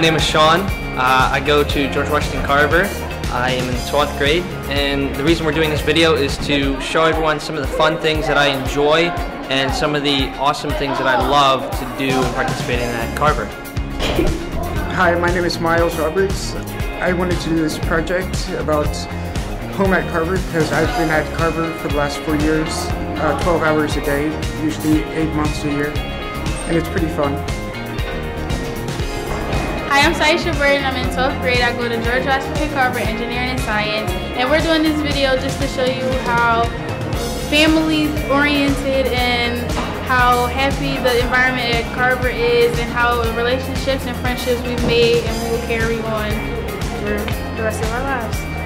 name is Sean. Uh, I go to George Washington Carver. I am in the 12th grade, and the reason we're doing this video is to show everyone some of the fun things that I enjoy and some of the awesome things that I love to do and participate in at Carver. Hi, my name is Miles Roberts. I wanted to do this project about home at Carver because I've been at Carver for the last four years, uh, 12 hours a day, usually eight months a year, and it's pretty fun. Hi, I'm Saisha and I'm in 12th grade. I go to George Washington Carver Engineering and Science. And we're doing this video just to show you how family oriented and how happy the environment at Carver is and how relationships and friendships we've made and we will carry on for the rest of our lives.